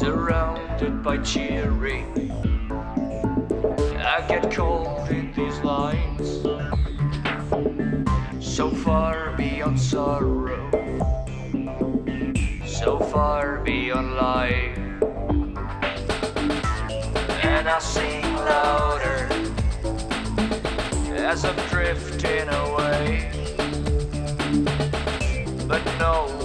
surrounded by cheering. I get cold in these lines, so far beyond sorrow, so far beyond life. And I sing louder as I'm drifting away, but no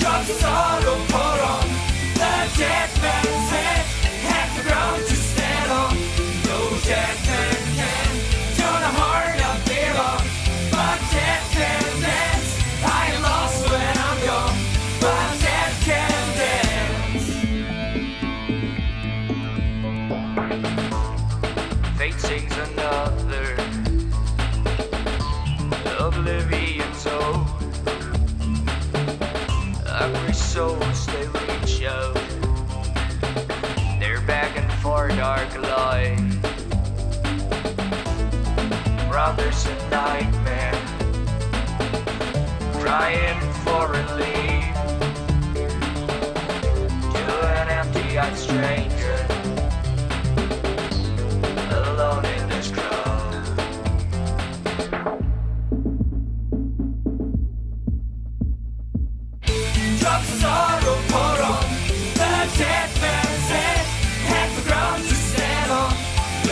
Drop sorrow pour Fate another. Souls, they reach out. They're begging for dark light Brothers in nightmare. Crying for relief. To an empty-eyed stranger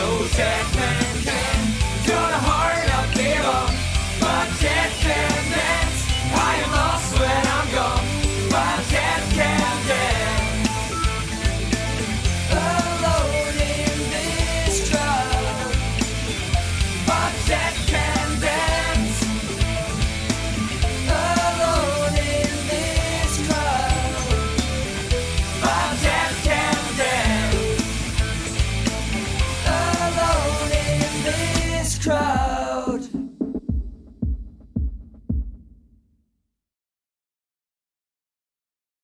no tax man.